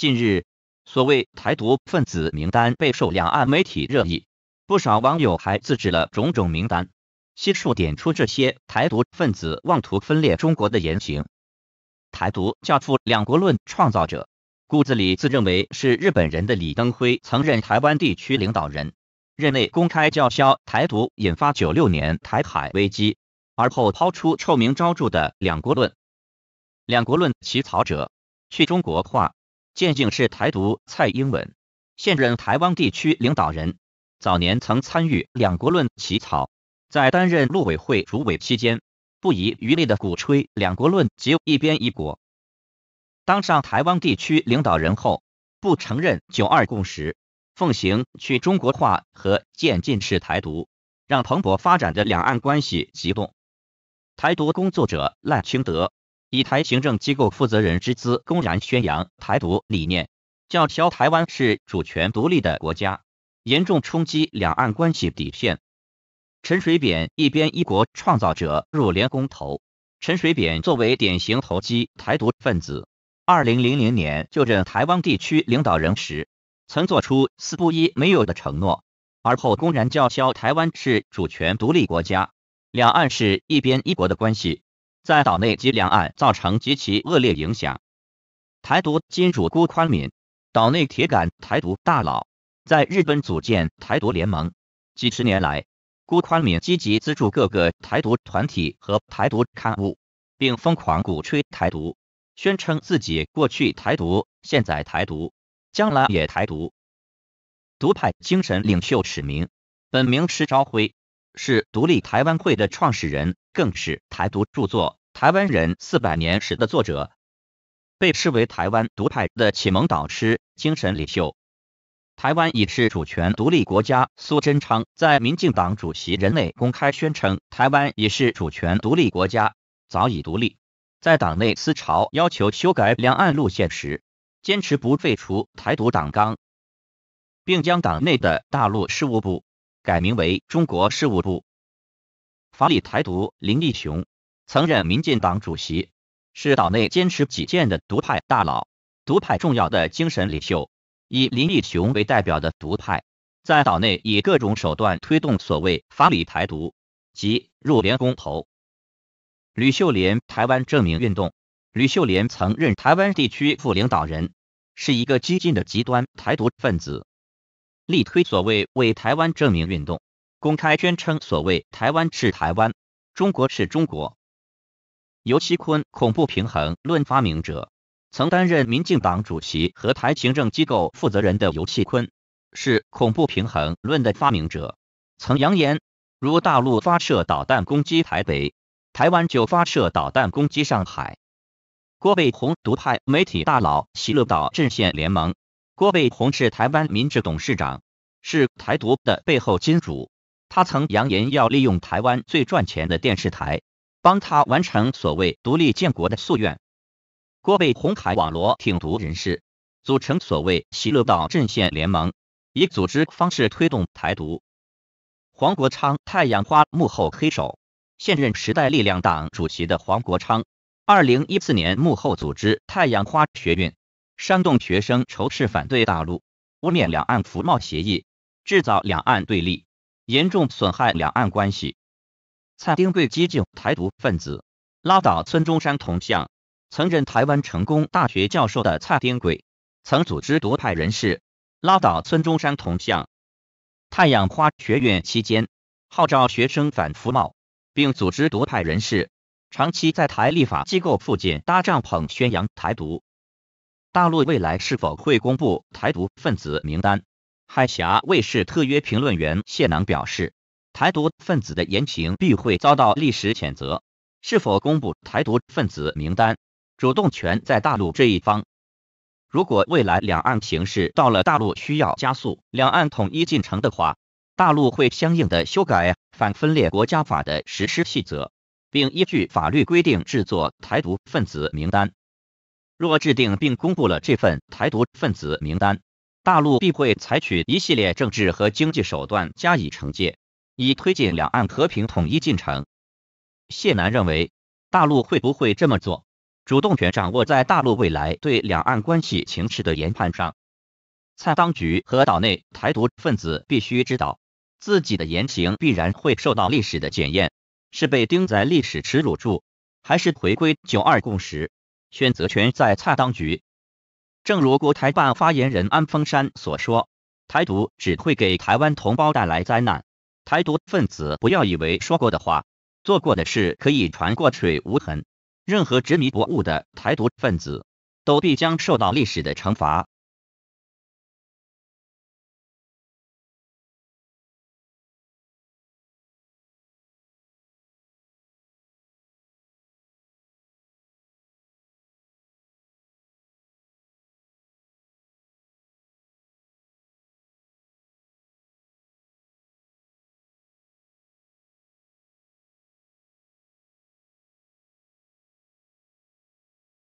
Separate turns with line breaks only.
近日，所谓台独分子名单备受两岸媒体热议，不少网友还自制了种种名单，悉数点出这些台独分子妄图分裂中国的言行。台独教父、两国论创造者，骨子里自认为是日本人的李登辉，曾任台湾地区领导人，任内公开叫嚣台独，引发九六年台海危机，而后抛出臭名昭著的两国论。两国论起草者，去中国化。渐竟是台独蔡英文，现任台湾地区领导人，早年曾参与两国论起草，在担任陆委会主委期间，不遗余力的鼓吹两国论及一边一国。当上台湾地区领导人后，不承认九二共识，奉行去中国化和渐进式台独，让蓬勃发展的两岸关系急动。台独工作者赖清德。以台行政机构负责人之姿，公然宣扬台独理念，叫嚣台湾是主权独立的国家，严重冲击两岸关系底线。陈水扁一边一国创造者入联公投，陈水扁作为典型投机台独分子，二零零零年就任台湾地区领导人时，曾做出四不一没有的承诺，而后公然叫嚣台湾是主权独立国家，两岸是一边一国的关系。在岛内及两岸造成极其恶劣影响。台独金主辜宽敏，岛内铁杆台独大佬，在日本组建台独联盟。几十年来，辜宽敏积极资助各个台独团体和台独刊物，并疯狂鼓吹台独，宣称自己过去台独，现在台独，将来也台独。独派精神领袖史明，本名施朝辉。是独立台湾会的创始人，更是台独著作《台湾人四百年史》的作者，被视为台湾独派的启蒙导师、精神领袖。台湾已是主权独立国家，苏贞昌在民进党主席任内公开宣称，台湾已是主权独立国家，早已独立。在党内思潮要求修改两岸路线时，坚持不废除台独党纲，并将党内的大陆事务部。改名为中国事务部。法理台独林立雄曾任民进党主席，是岛内坚持己见的独派大佬，独派重要的精神领袖。以林立雄为代表的独派，在岛内以各种手段推动所谓法理台独及入联公投。吕秀莲台湾证明运动，吕秀莲曾任台湾地区副领导人，是一个激进的极端台独分子。力推所谓为台湾证明运动，公开宣称所谓台湾是台湾，中国是中国。尤其坤恐怖平衡论发明者，曾担任民进党主席和台行政机构负责人的尤其坤，是恐怖平衡论的发明者，曾扬言，如大陆发射导弹攻击台北，台湾就发射导弹攻击上海。郭背红独派媒体大佬喜乐岛阵线联盟。郭背红是台湾民治董事长，是台独的背后金主。他曾扬言要利用台湾最赚钱的电视台，帮他完成所谓独立建国的夙愿。郭背红海网罗挺独人士，组成所谓喜乐岛阵线联盟，以组织方式推动台独。黄国昌太阳花幕后黑手，现任时代力量党主席的黄国昌，二零一四年幕后组织太阳花学运。煽动学生仇视反对大陆，污蔑两岸服贸协议，制造两岸对立，严重损害两岸关系。蔡丁贵激进台独分子，拉倒孙中山铜像。曾任台湾成功大学教授的蔡丁贵，曾组织独派人士拉倒孙中山铜像。太阳花学院期间，号召学生反服贸，并组织独派人士长期在台立法机构附近搭帐篷，宣扬台独。大陆未来是否会公布台独分子名单？海峡卫视特约评论员谢楠表示，台独分子的言行必会遭到历史谴责。是否公布台独分子名单，主动权在大陆这一方。如果未来两岸形势到了大陆需要加速两岸统一进程的话，大陆会相应的修改反分裂国家法的实施细则，并依据法律规定制作台独分子名单。若制定并公布了这份台独分子名单，大陆必会采取一系列政治和经济手段加以惩戒，以推进两岸和平统一进程。谢楠认为，大陆会不会这么做，主动权掌握在大陆未来对两岸关系情势的研判上。蔡当局和岛内台独分子必须知道，自己的言行必然会受到历史的检验，是被钉在历史耻辱柱，还是回归九二共识，选择权在蔡当局。正如国台办发言人安峰山所说，台独只会给台湾同胞带来灾难。台独分子不要以为说过的话、做过的事可以传过水无痕，任何执迷不悟的台独分子都必将受到历史的惩罚。